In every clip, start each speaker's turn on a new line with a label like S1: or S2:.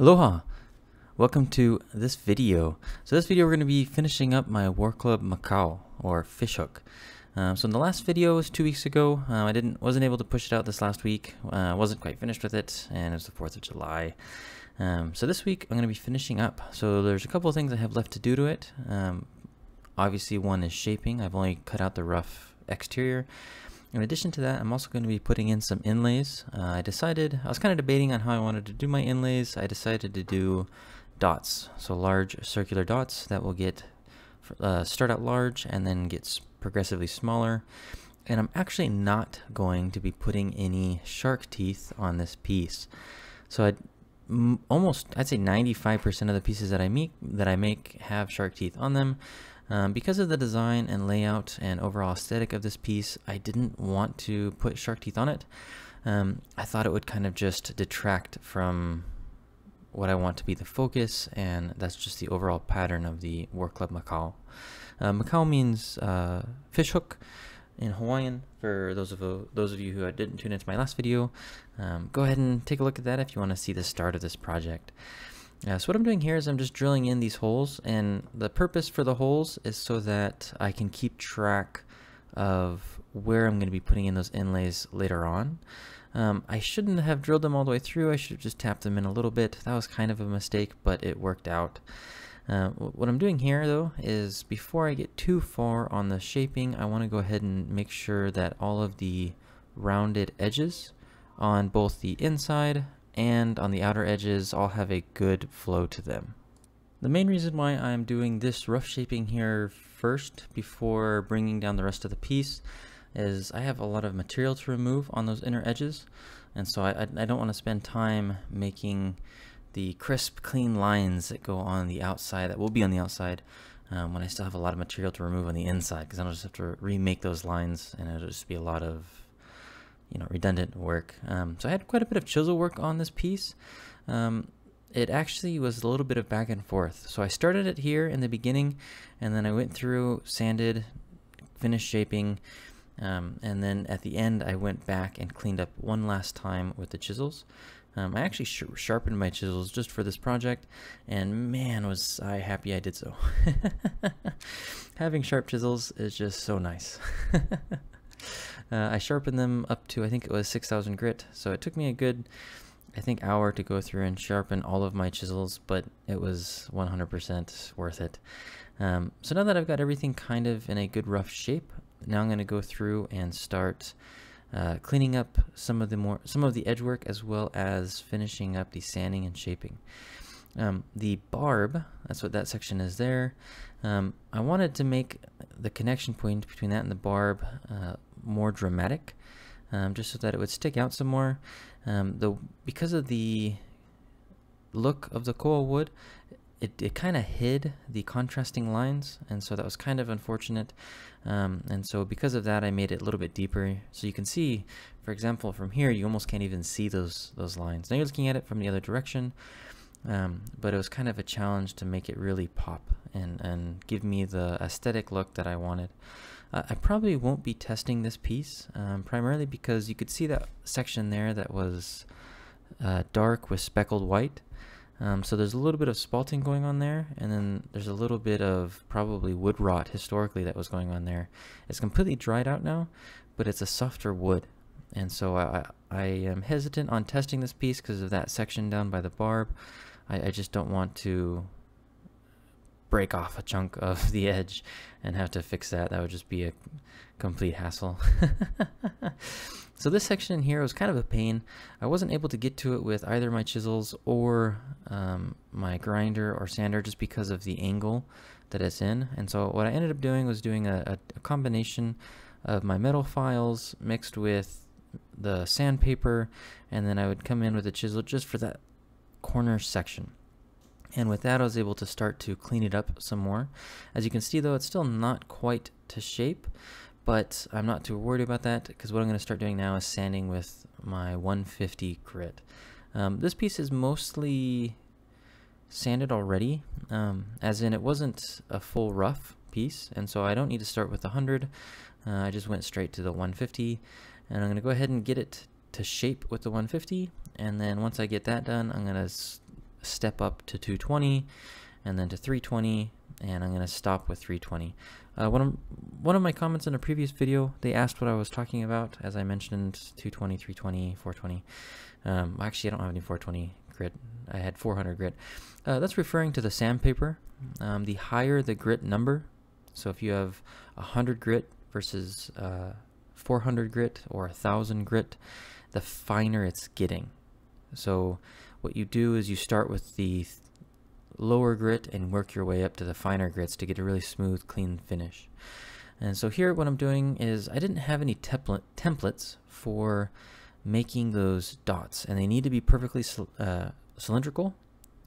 S1: Aloha! Welcome to this video. So this video we're going to be finishing up my War Club Makau, or fishhook. Um, so in the last video it was two weeks ago. Uh, I didn't wasn't able to push it out this last week. I uh, wasn't quite finished with it, and it was the 4th of July. Um, so this week I'm going to be finishing up. So there's a couple of things I have left to do to it. Um, obviously one is shaping. I've only cut out the rough exterior. In addition to that, I'm also going to be putting in some inlays. Uh, I decided, I was kind of debating on how I wanted to do my inlays. I decided to do dots, so large circular dots that will get, uh, start out large and then get progressively smaller. And I'm actually not going to be putting any shark teeth on this piece. So I'd almost, I'd say 95% of the pieces that I make, that I make have shark teeth on them. Um, because of the design and layout and overall aesthetic of this piece, I didn't want to put shark teeth on it. Um, I thought it would kind of just detract from what I want to be the focus, and that's just the overall pattern of the War Club Makau. Uh, Makau means uh, fish hook in Hawaiian. For those of uh, those of you who didn't tune into my last video, um, go ahead and take a look at that if you want to see the start of this project. Uh, so what I'm doing here is I'm just drilling in these holes and the purpose for the holes is so that I can keep track of where I'm going to be putting in those inlays later on. Um, I shouldn't have drilled them all the way through. I should have just tapped them in a little bit. That was kind of a mistake, but it worked out. Uh, what I'm doing here though is before I get too far on the shaping, I want to go ahead and make sure that all of the rounded edges on both the inside and on the outer edges all have a good flow to them. The main reason why I'm doing this rough shaping here first before bringing down the rest of the piece is I have a lot of material to remove on those inner edges and so I, I don't want to spend time making the crisp clean lines that go on the outside that will be on the outside um, when I still have a lot of material to remove on the inside because I'll just have to remake those lines and it'll just be a lot of you know, redundant work. Um, so I had quite a bit of chisel work on this piece. Um, it actually was a little bit of back and forth. So I started it here in the beginning, and then I went through, sanded, finished shaping, um, and then at the end I went back and cleaned up one last time with the chisels. Um, I actually sh sharpened my chisels just for this project, and man, was I happy I did so. Having sharp chisels is just so nice. Uh, I sharpened them up to, I think it was 6,000 grit. So it took me a good, I think, hour to go through and sharpen all of my chisels, but it was 100% worth it. Um, so now that I've got everything kind of in a good rough shape, now I'm going to go through and start uh, cleaning up some of the more some of the edge work as well as finishing up the sanding and shaping. Um, the barb, that's what that section is there. Um, I wanted to make the connection point between that and the barb uh, more dramatic, um, just so that it would stick out some more. Um, the because of the look of the koa wood, it, it kind of hid the contrasting lines, and so that was kind of unfortunate. Um, and so because of that, I made it a little bit deeper. So you can see, for example, from here, you almost can't even see those those lines. Now you're looking at it from the other direction, um, but it was kind of a challenge to make it really pop and, and give me the aesthetic look that I wanted. Uh, I probably won't be testing this piece, um, primarily because you could see that section there that was uh, dark with speckled white. Um, so there's a little bit of spalting going on there, and then there's a little bit of probably wood rot historically that was going on there. It's completely dried out now, but it's a softer wood. And so I, I am hesitant on testing this piece because of that section down by the barb. I, I just don't want to break off a chunk of the edge and have to fix that. That would just be a complete hassle. so this section in here was kind of a pain. I wasn't able to get to it with either my chisels or um, my grinder or sander just because of the angle that it's in. And so what I ended up doing was doing a, a, a combination of my metal files mixed with the sandpaper and then I would come in with a chisel just for that corner section. And with that, I was able to start to clean it up some more. As you can see, though, it's still not quite to shape, but I'm not too worried about that because what I'm going to start doing now is sanding with my 150 grit. Um, this piece is mostly sanded already, um, as in it wasn't a full rough piece, and so I don't need to start with 100. Uh, I just went straight to the 150, and I'm going to go ahead and get it to shape with the 150, and then once I get that done, I'm going to step up to 220 and then to 320 and I'm going to stop with 320. Uh, one, of, one of my comments in a previous video, they asked what I was talking about as I mentioned 220, 320, 420. Um, actually, I don't have any 420 grit. I had 400 grit. Uh, that's referring to the sandpaper. Um, the higher the grit number, so if you have 100 grit versus uh, 400 grit or 1000 grit, the finer it's getting. So what you do is you start with the lower grit and work your way up to the finer grits to get a really smooth, clean finish. And so here what I'm doing is I didn't have any template templates for making those dots and they need to be perfectly uh, cylindrical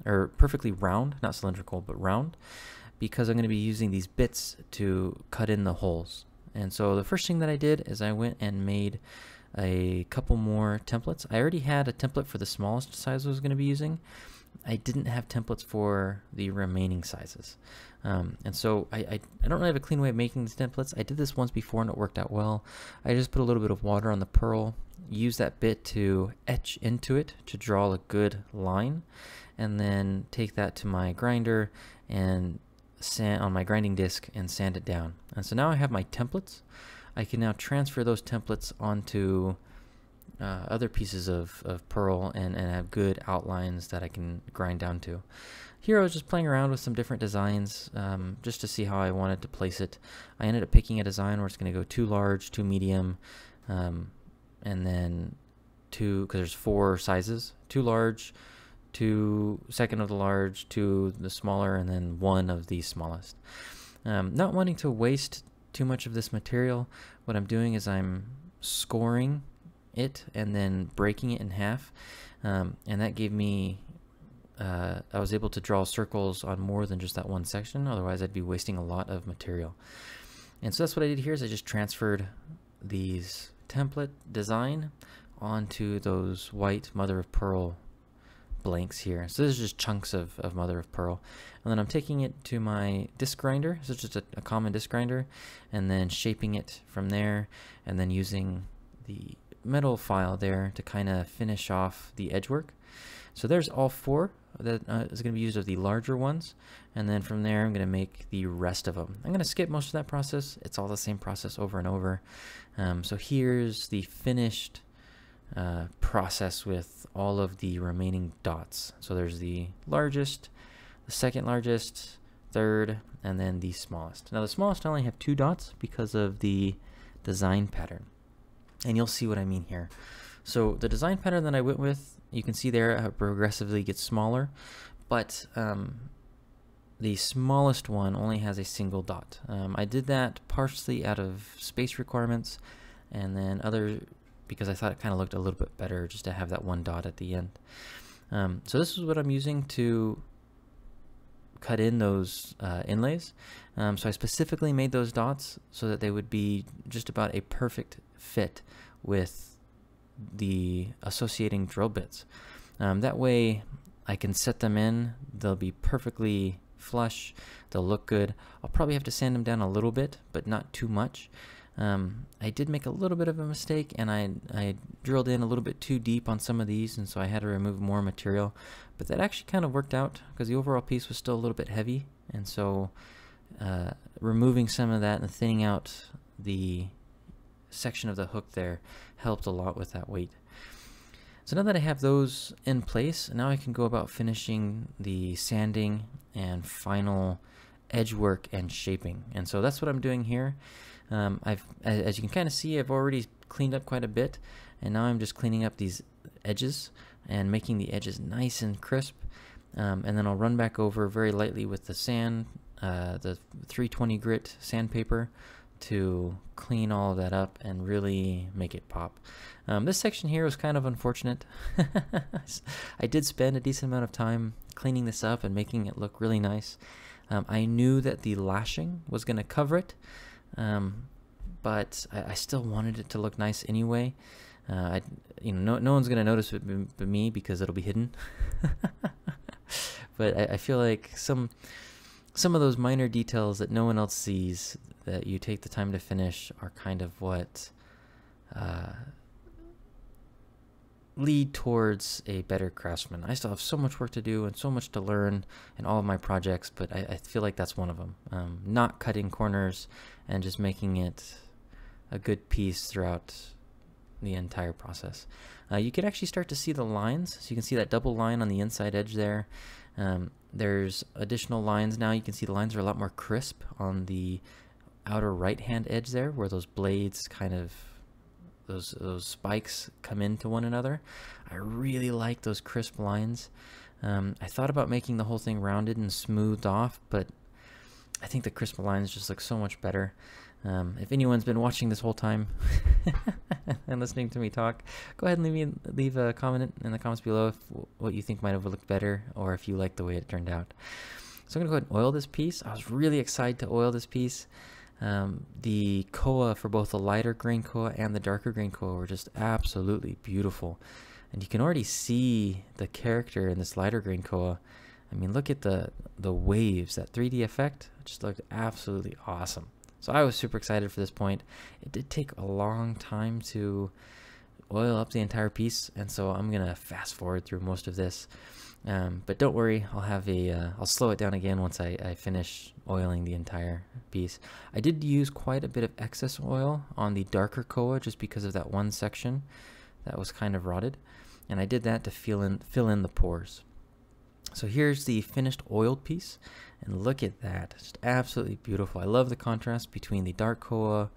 S1: or perfectly round, not cylindrical, but round because I'm going to be using these bits to cut in the holes. And so the first thing that I did is I went and made a couple more templates. I already had a template for the smallest size I was going to be using. I didn't have templates for the remaining sizes. Um, and so I, I, I, don't really have a clean way of making these templates. I did this once before and it worked out well. I just put a little bit of water on the pearl, use that bit to etch into it to draw a good line, and then take that to my grinder and sand on my grinding disc and sand it down. And so now I have my templates. I can now transfer those templates onto uh, other pieces of, of pearl and, and have good outlines that I can grind down to. Here I was just playing around with some different designs um, just to see how I wanted to place it. I ended up picking a design where it's going to go too large, too medium, um, and then two, because there's four sizes, too large, two second of the large, two the smaller, and then one of the smallest. Um, not wanting to waste too much of this material, what I'm doing is I'm scoring it and then breaking it in half. Um, and that gave me, uh, I was able to draw circles on more than just that one section. Otherwise, I'd be wasting a lot of material. And so that's what I did here is I just transferred these template design onto those white mother of pearl blanks here. So this is just chunks of, of mother of pearl. And then I'm taking it to my disc grinder. So it's just a, a common disc grinder. And then shaping it from there. And then using the metal file there to kind of finish off the edge work. So there's all four that uh, is going to be used of the larger ones. And then from there, I'm going to make the rest of them. I'm going to skip most of that process. It's all the same process over and over. Um, so here's the finished uh, process with all of the remaining dots. So there's the largest, the second largest, third, and then the smallest. Now the smallest only have two dots because of the design pattern. And you'll see what I mean here. So the design pattern that I went with, you can see there it progressively gets smaller, but um, the smallest one only has a single dot. Um, I did that partially out of space requirements and then other because I thought it kind of looked a little bit better just to have that one dot at the end. Um, so this is what I'm using to cut in those uh, inlays. Um, so I specifically made those dots so that they would be just about a perfect fit with the associating drill bits. Um, that way I can set them in, they'll be perfectly flush, they'll look good. I'll probably have to sand them down a little bit, but not too much. Um, I did make a little bit of a mistake and I, I drilled in a little bit too deep on some of these and so I had to remove more material but that actually kind of worked out because the overall piece was still a little bit heavy and so uh, removing some of that and thinning out the section of the hook there helped a lot with that weight. So now that I have those in place, now I can go about finishing the sanding and final edge work and shaping. And so that's what I'm doing here. Um, I've, as you can kind of see, I've already cleaned up quite a bit, and now I'm just cleaning up these edges and making the edges nice and crisp. Um, and then I'll run back over very lightly with the sand, uh, the 320 grit sandpaper to clean all that up and really make it pop. Um, this section here was kind of unfortunate. I did spend a decent amount of time cleaning this up and making it look really nice. Um, I knew that the lashing was going to cover it, um, but I, I, still wanted it to look nice anyway. Uh, I, you know, no, no one's to notice it but me because it'll be hidden. but I, I feel like some some of those minor details that no one else sees that you take the time to finish are kind of what uh, lead towards a better craftsman. I still have so much work to do and so much to learn in all of my projects, but I, I feel like that's one of them. Um, not cutting corners and just making it a good piece throughout the entire process. Uh, you can actually start to see the lines. So you can see that double line on the inside edge there. Um, there's additional lines now. You can see the lines are a lot more crisp on the outer right hand edge there where those blades kind of those those spikes come into one another. I really like those crisp lines. Um, I thought about making the whole thing rounded and smoothed off, but I think the crisp lines just look so much better. Um, if anyone's been watching this whole time and listening to me talk, go ahead and leave me leave a comment in the comments below if, what you think might have looked better or if you like the way it turned out. So I'm gonna go ahead and oil this piece. I was really excited to oil this piece. Um, the koa for both the lighter grain koa and the darker grain koa were just absolutely beautiful. And you can already see the character in this lighter grain koa. I mean, look at the, the waves, that 3D effect just looked absolutely awesome. So I was super excited for this point. It did take a long time to oil up the entire piece, and so I'm gonna fast forward through most of this. Um, but don't worry, I'll have a, uh, I'll slow it down again once I, I finish oiling the entire piece. I did use quite a bit of excess oil on the darker koa just because of that one section that was kind of rotted. And I did that to fill in, fill in the pores. So here's the finished oiled piece. And look at that, just absolutely beautiful. I love the contrast between the dark koa,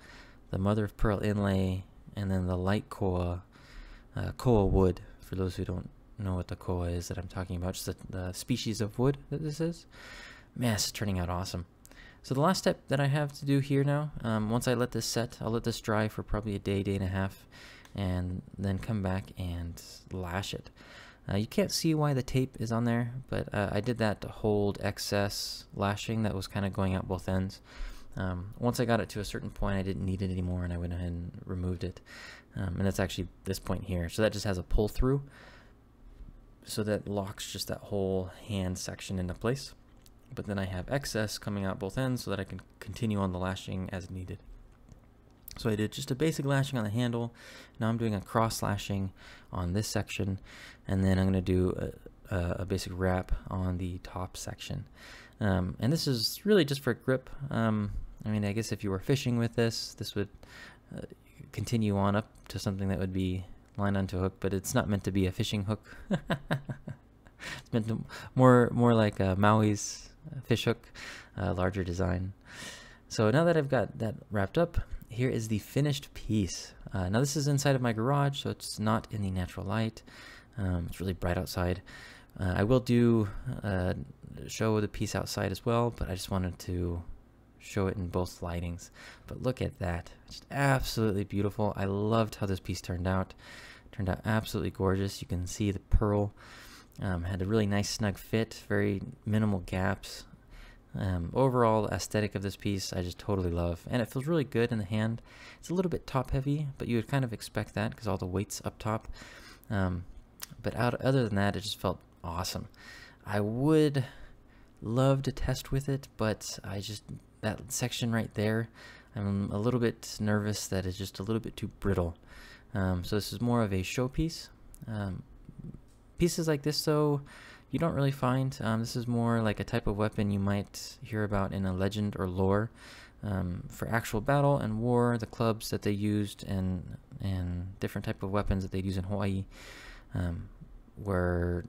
S1: the mother of pearl inlay, and then the light koa, uh, koa wood, for those who don't know what the koa is that I'm talking about, just the, the species of wood that this is. Man, it's turning out awesome. So the last step that I have to do here now, um, once I let this set, I'll let this dry for probably a day, day and a half, and then come back and lash it. Uh, you can't see why the tape is on there, but uh, I did that to hold excess lashing that was kind of going out both ends. Um, once I got it to a certain point, I didn't need it anymore, and I went ahead and removed it. Um, and that's actually this point here. So that just has a pull through so that locks just that whole hand section into place. But then I have excess coming out both ends so that I can continue on the lashing as needed. So I did just a basic lashing on the handle. Now I'm doing a cross lashing on this section, and then I'm going to do a, a, basic wrap on the top section. Um, and this is really just for grip. Um, I mean, I guess if you were fishing with this, this would uh, continue on up to something that would be line onto a hook, but it's not meant to be a fishing hook. it's meant to more more like a Maui's fish hook, uh, larger design. So now that I've got that wrapped up, here is the finished piece. Uh, now this is inside of my garage, so it's not in the natural light. Um, it's really bright outside. Uh, I will do uh, show the piece outside as well, but I just wanted to show it in both lightings. But look at that. Just absolutely beautiful. I loved how this piece turned out. Turned out absolutely gorgeous. You can see the pearl um, had a really nice snug fit, very minimal gaps. Um, overall aesthetic of this piece I just totally love and it feels really good in the hand. It's a little bit top heavy but you would kind of expect that because all the weight's up top. Um, but out, other than that it just felt awesome. I would love to test with it but I just that section right there, I'm a little bit nervous that it's just a little bit too brittle. Um, so this is more of a showpiece. Pieces like this though, you don't really find. Um, this is more like a type of weapon you might hear about in a legend or lore. Um, for actual battle and war, the clubs that they used and and different type of weapons that they'd use in Hawaii um, were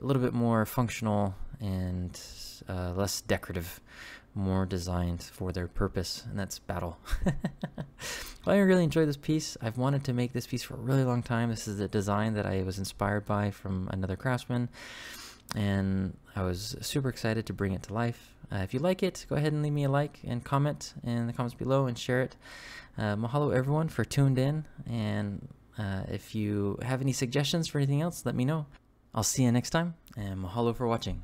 S1: a little bit more functional and uh, less decorative more designed for their purpose, and that's battle. well, I really enjoyed this piece. I've wanted to make this piece for a really long time. This is a design that I was inspired by from another craftsman, and I was super excited to bring it to life. Uh, if you like it, go ahead and leave me a like and comment in the comments below and share it. Uh, mahalo everyone for tuned in, and uh, if you have any suggestions for anything else, let me know. I'll see you next time, and mahalo for watching.